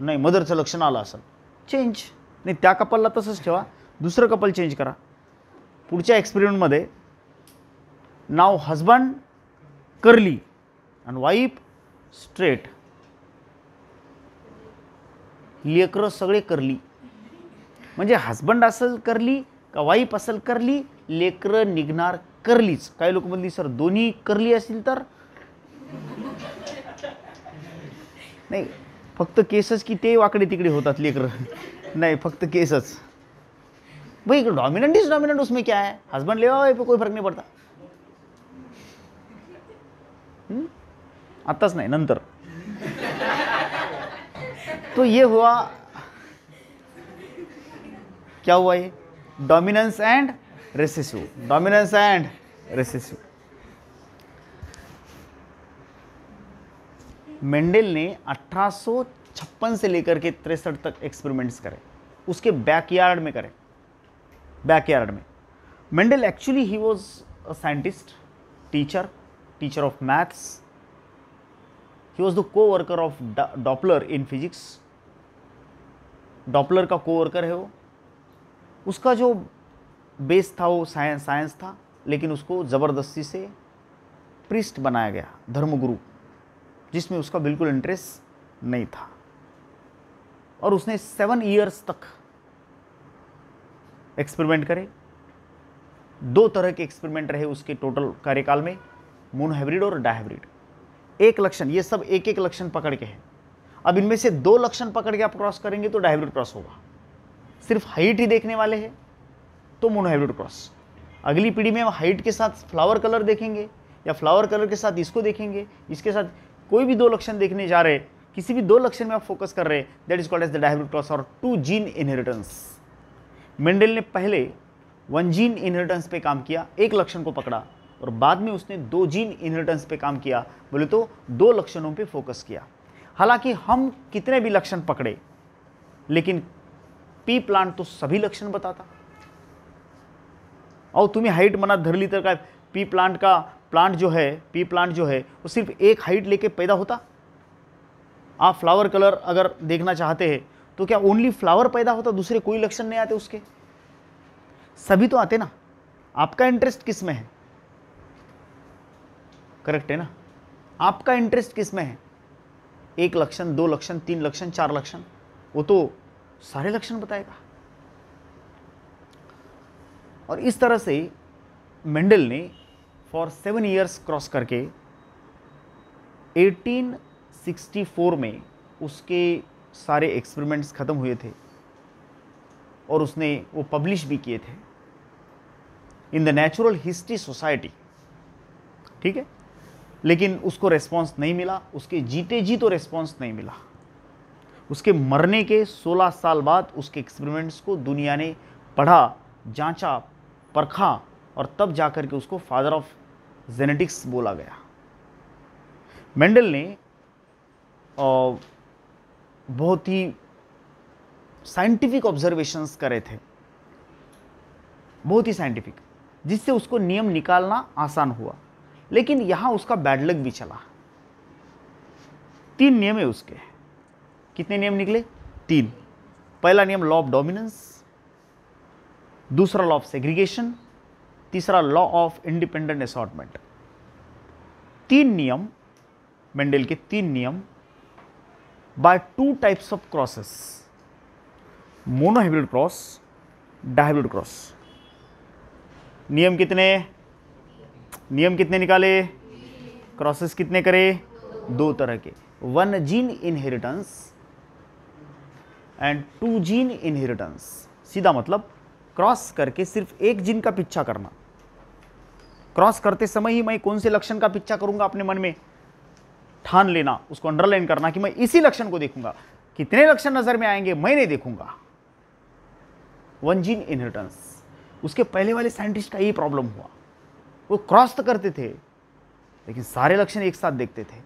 नाही मदरचं लक्षण आलं असेल. चेंज नाही त्या कपलला तसंच ठेवा. दुसरं कपल चेंज करा. पुढच्या एक्सपेरिमेंटमध्ये नाव हजबंड करली आणि वाईफ स्ट्रेट लेकरं सगळे करली. म्हणजे हजबंड असेल करली का वाईफ असेल करली? लेकरं निघणार करलीच. काही लोक म्हणली सर दोन्ही करली असतील तर? नाही फक्त केसच की ते वाकडे तिकडे होतात लेकरं. नाही फक्त केसच. भाई डॉमिनंट इज डॉमिनंट उसमें क्या है? हस्बैंड ले आओ पे कोई फरक नाही पड़ता। हम्म? आत्ताच नाही नंतर. तो ये हुआ क्या हुआ ये? Dominance and recessive dominance and recessive Mendel ने 1856 से लेकर के तिरसठ तक एक्सपेरिमेंट्स करे। उसके बैकयार्ड में करे। बैकयार्ड में। Mendel actually he was a scientist teacher teacher of maths he was the coworker of Doppler in physics Doppler का को वर्कर है वो। उसका जो बेस था वो साइंस साइंस था, लेकिन उसको ज़बरदस्ती से प्रिस्ट बनाया गया, धर्मगुरु, जिसमें उसका बिल्कुल इंटरेस्ट नहीं था। और उसने सेवन ईयर्स तक एक्सपेरिमेंट करे। दो तरह के एक्सपेरिमेंट रहे उसके टोटल कार्यकाल में मून हाइब्रिड और डाइब्रिड एक लक्षण, ये सब एक एक लक्षण पकड़ के हैं। अब इनमें से दो लक्षण पकड़ के आप क्रॉस करेंगे तो डाइब्रिड क्रॉस होगा। सिर्फ़ हाइट ही देखने वाले हैं। तो मोनोहाइब्रिड क्रॉस अगली पीढ़ी में हम हाइट के साथ फ्लावर कलर देखेंगे या फ्लावर कलर के साथ इसको देखेंगे, इसके साथ कोई भी दो लक्षण देखने जा रहे, किसी भी दो लक्षण में आप फोकस कर रहे हैं that is called as the dihybrid cross और टू जीन इनहेरिटेंस मेंडल ने पहले वन जीन इनहेरिटेंस पे काम किया, एक लक्षण को पकड़ा और बाद में उसने दो जीन इनहेरिटेंस पे काम किया, बोले तो दो लक्षणों पे फोकस किया। हालाँकि हम कितने भी लक्षण पकड़े, लेकिन पी प्लांट तो सभी लक्षण बताता। और तुम्हें हाइट मनात धरली तर काय पी प्लांट का प्लांट जो है पी प्लांट जो है, वो सिर्फ़ एक हाइट लेके पैदा होता? आप फ्लावर कलर अगर देखना चाहते हैं तो क्या ओनली फ्लावर पैदा होता, दूसरे कोई लक्षण नहीं आते उसके? सभी तो आते ना। आपका इंटरेस्ट किसमें है? करेक्ट है ना? आपका इंटरेस्ट किसमें है? एक लक्षण, दो लक्षण, तीन लक्षण, चार लक्षण, वो तो सारे लक्षण बताएगा। और इस तरह से मेंडल ने फॉर सेवन ईयर्स क्रॉस करके 1864 में उसके सारे एक्सपेरिमेंट्स ख़त्म हुए थे और उसने वो पब्लिश भी किए थे in the natural history society ठीक है? लेकिन उसको रेस्पॉन्स नहीं मिला, उसके जीते जी तो रेस्पॉन्स नहीं मिला। उसके मरने के 16 साल बाद उसके एक्सपेरिमेंट्स को दुनिया ने पढ़ा, जांचा परखा और तब जाकर के उसको फादर ऑफ़ जेनेटिक्स बोला गया। मेंडल ने बहुत ही साइंटिफिक ऑब्जर्वेशंस करे थे। बहुत ही साइंटिफिक, जिससे उसको नियम निकालना आसान हुआ। लेकिन यहाँ उसका बैड लक भी चला। तीन नियम है उसके। कितने नियम निकले? तीन। पहला नियम, लॉ ऑफ़ डोमिनेंस। दूसरा लॉ ऑफ़ सेग्रीगेशन तीसरा लॉ ऑफ़ इंडिपेंडेंट असॉटमेंट तीन नियम, मेंडल के तीन नियम by two types of crosses monohybrid cross dihybrid cross नियम कितने? नियम कितने निकाले? क्रॉसेस कितने करे? दो तरह के. One gene inheritance and two gene inheritance सीधा मतलब क्रॉस करके सिर्फ़ एक जिन का पीछा करना। क्रॉस करते समय ही मैं कौन से लक्षण का पीछा करूँगा अपने मन में? ठान लेना, उसको अंडरलाइन करना कि मैं इसी लक्षण को देखूँगा। कितने लक्षण नज़र में आएँगे, मैं नहीं देखूँगा। वन जीन इनहेरिटेंस उसके पहले वाले साइंटिस्ट का यही प्रॉब्लम हुआ। वो क्रॉस तो करते थे, लेकिन सारे लक्षण एक साथ देखते थे।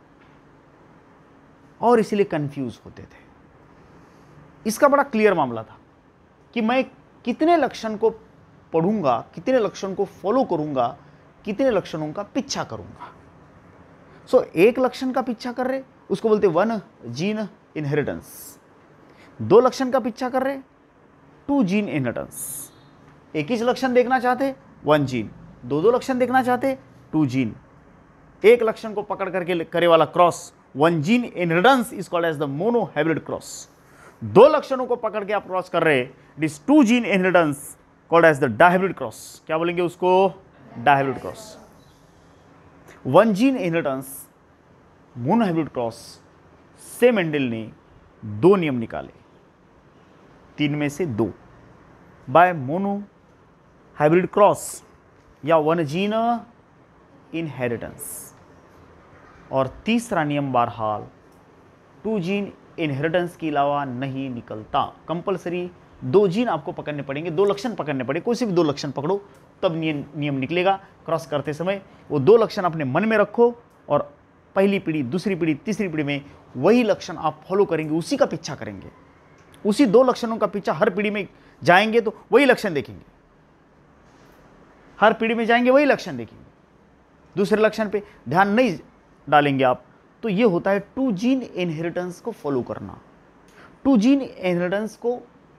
और इसीलिए कंफ्यूज होते थे। इसका बड़ा क्लियर मामला था कि मैं कितने लक्षण को पढ़ूँगा कितने लक्षण को फॉलो करूँगा कितने लक्षणों का पीछा करूँगा। सो so, एक लक्षण का पीछा कर रहे उसको बोलते वन जीन इनहेरिटेंस दो लक्षण का पीछा कर रहे टू जीन इनहेरिटेंस एक ही लक्षण देखना चाहते वन जीन दो दो लक्षण देखना चाहते टू जीन एक लक्षण को पकड़ करके करे वाला cross one gene inheritance is called as the mono hybrid cross दो लक्षणों को पकड़ के आप क्रॉस कर रहे is two gene inheritance called as the dihybrid cross क्या बोलेंगे उसको? Dihybrid cross one gene inheritance mono hybrid cross से मेंडल ने दो नियम निकाले। तीन में से दो। बाय मोनो हाइब्रिड क्रॉस या वन जीन इनहेरिटेंस और तीसरा नियम बहरहाल टू जीन इनहेरिटेंस के अलावा नहीं निकलता। कंपलसरी दो जीन आपको पकड़ने पड़ेंगे, दो लक्षण पकड़ने पड़े कोई से भी दो लक्षण पकड़ो, तब नियम नियम निकलेगा। क्रॉस करते समय वो दो लक्षण अपने मन में रखो और पहली पीढ़ी, दूसरी पीढ़ी, तीसरी पीढ़ी में वही लक्षण आप फॉलो करेंगे, उसी का पीछा करेंगे। उसी दो लक्षणों का पीछा हर पीढ़ी में जाएँगे तो वही लक्षण देखेंगे। हर पीढ़ी में जाएँगे, वही लक्षण देखेंगे। दूसरे लक्षण पे ध्यान नहीं डालेंगे आप। तो ये होता है टू जीन इनहेरिटेंस को फॉलो करना। टू जीन इनहेरिटेंस को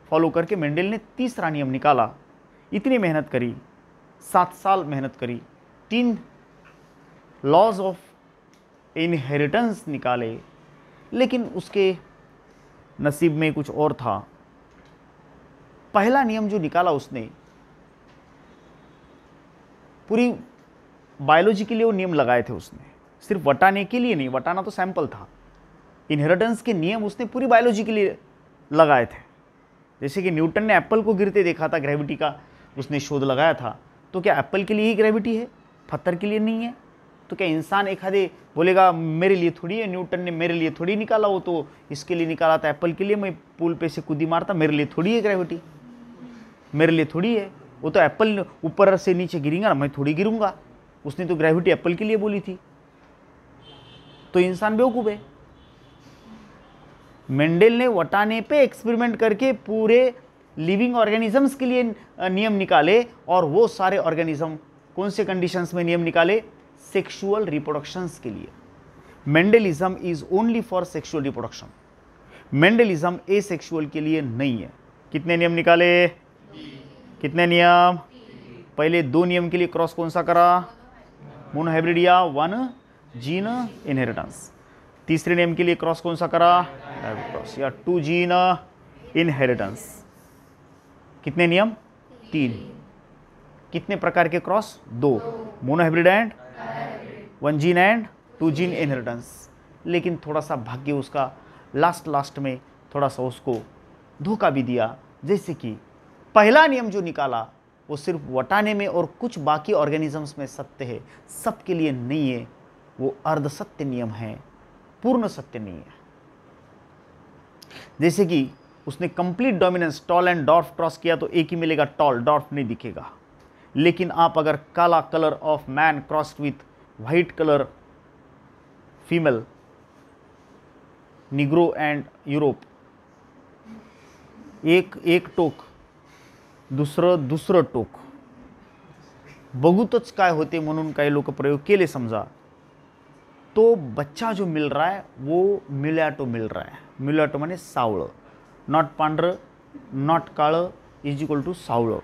फॉलो करके मेंडल ने तीसरा नियम निकाला। इतनी मेहनत करी, सात साल मेहनत करी, तीन लॉज ऑफ़ इनहेरिटेंस निकाले, लेकिन उसके नसीब में कुछ और था। पहला नियम जो निकाला उसने, पूरी बायोलॉजी के लिए वो नियम लगाए थे उसने। सिर्फ़ वटाने के लिए नहीं, वटाना तो सैंपल था। इनहेरिटेंस के नियम उसने पूरी बायोलॉजी के लिए लगाए थे। जैसे कि न्यूटन ने एप्पल को गिरते देखा था ग्रेविटी का उसने शोध लगाया था। तो क्या एप्पल के लिए ही ग्रेविटी है? पत्थर के लिए नहीं है। तो क्या इंसान एक आधे बोलेगा, मेरे लिए थोड़ी है न्यूटन ने मेरे लिए थोड़ी निकाला वो तो इसके लिए निकाला था एप्पल के लिए, मैं पुल पे से कूदी मारता, मेरे लिए थोड़ी है ग्रेविटी मेरे लिए थोड़ी है। वो तो एप्पल ऊपर से नीचे गिरेगा ना, मैं थोड़ी गिरूँगा। उसने तो ग्रेविटी एप्पल के लिए बोली थी। तो इंसान बेवकूफ़ है। मेंडल ने वटाने पे एक्सपेरिमेंट करके पूरे लिविंग ऑर्गेनिजम्स के लिए नियम निकाले और वो सारे ऑर्गेनिज्म कौन से कंडीशंस में नियम निकाले? सेक्सुअल रिप्रोडक्शंस के लिए। Mendelism is only for sexual reproduction Mendelism asexual के लिए नहीं है। कितने नियम निकाले? कितने नियम? पहले दो नियम के लिए क्रॉस कौन सा करा? मोनो हाइब्रिड या वन जीन इनहेरिटेंस तीसरे नियम के लिए क्रॉस कौन सा करा? क्रॉस या टू जीन इनहेरिटेंस कितने नियम? तीन। कितने प्रकार के क्रॉस दो। Monohybrid and one gene and two gene inheritance लेकिन थोड़ा सा भाग्य उसका लास्ट लास्ट में थोड़ा सा उसको धोखा भी दिया। जैसे कि पहला नियम जो निकाला, वो सिर्फ़ वटाने में और कुछ बाकी ऑर्गेनिजम्स में सत्य है। सबके लिए नहीं है। वो अर्ध सत्य नियम है, पूर्ण सत्य नहीं है। जैसे कि उसने complete dominance tall and dwarf cross किया तो एक ही मिलेगा टॉल डॉर्फ नहीं दिखेगा। लेकिन आप अगर काला colour of man crossed with white colour female negro and Europe एक एक टोक, दुसरं दुसरं टोक। बघूतच काय होते म्हणून काही लोक प्रयोग केले समजा तो बच्चा जो मिल रहा है वो मिलॅटो मिल रहा है। मिलॅटो माने सावळं नॉट पांढरं नॉट काळं इज़ इक्वल टू सावळं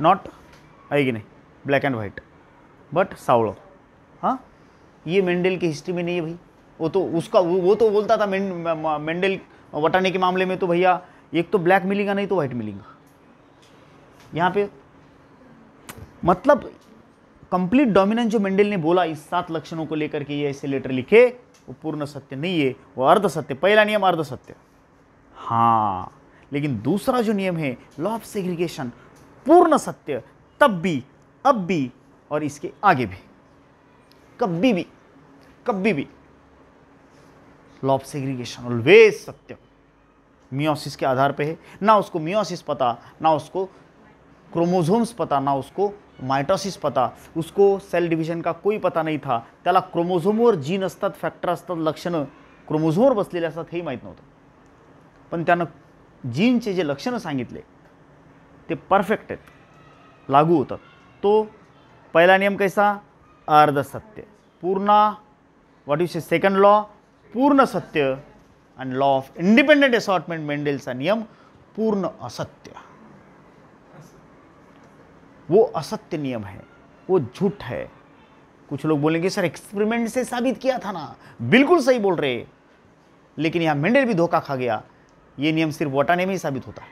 नॉट आहे की नहीं? ब्लैक एंड वाइट बट सावड़ो हाँ? ये मेंडल की हिस्ट्री में नहीं है भाई। वो तो उसका वो, वो तो बोलता था मेंडल वटाने के मामले में तो भैया एक तो ब्लैक मिलेगा नहीं तो वाइट मिलेगा। यहाँ पे मतलब कंप्लीट डोमिनेंस जो मेंडल ने बोला इस सात लक्षणों को लेकर के ये ऐसे लेटर लिखे, वो पूर्ण सत्य नहीं है, वो अर्ध सत्य, पहला नियम अर्ध सत्य। हाँ लेकिन दूसरा जो नियम है लॉ ऑफ़ सेग्रीगेशन पूर्ण सत्य, तब भी, अब भी, और इसके आगे भी। कभी भी कभी भी। लॉ ऑफ़ सेग्रीगेशन ऑलवेज सत्य। मियोसिस के आधार पे है। ना उसको मियोसिस पता, ना उसको क्रोमोझोम्स पता, ना उसको मायटॉसिस पता उसको सेल डिव्हिजन का कोई पता नाही था। त्याला क्रोमोझोमवर जीन असतात फॅक्टर असतात लक्षणं क्रोमोझोमवर बसलेले असतात हेही माहीत नव्हतं. पण त्यानं जीनचे जे लक्षणं सांगितले ते परफेक्ट आहेत लागू होतात. तो पहिला नियम कैसा? अर्ध सत्य. पूर्ण what you say second law पूर्ण सत्य आणि लॉ ऑफ इंडिपेंडेंट असॉटमेंट मेंडेलचा नियम पूर्ण असत्य. वो असत्य नियम है, वो झूठ है। कुछ लोग बोलेंगे, सर एक्सपेरिमेंट से साबित किया था ना। बिल्कुल सही बोल रहे। लेकिन यहाँ मेंडल भी धोखा खा गया। ये नियम सिर्फ़ वटाने में ही साबित होता है।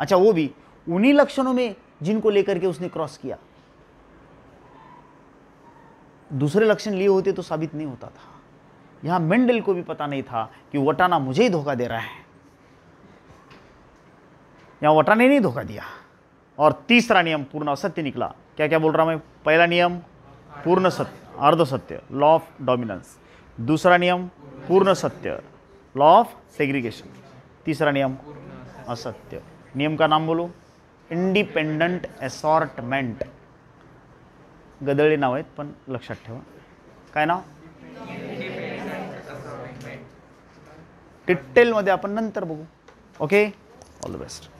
अच्छा वो भी, उन्हीं लक्षणों में जिनको लेकर के उसने क्रॉस किया। दूसरे लक्षण लिए होते तो साबित नहीं होता था। यहाँ मेंडल को भी पता नहीं था कि वटाना मुझे ही धोखा दे रहा है। यहाँ वटाने नहीं धोखा दिया। और तीसरा नियम, पूर्ण असत्य निकला। क्या क्या बोल रहा मैं? पहला नियम, पूर्ण सत्य, अर्ध सत्य लॉ ऑफ़ डोमिनेंस दूसरा नियम, पूर्ण सत्य लॉ ऑफ़ सेग्रीगेशन तीसरा नियम, असत्य। नियम का नाम बोलो। इंडिपेंडंट असॉर्टमेंट गदळले नाव आहेत, पण लक्षात ठेवा। काय नाव? डिटेलमध्ये आपण नंतर बघू। Okay all the best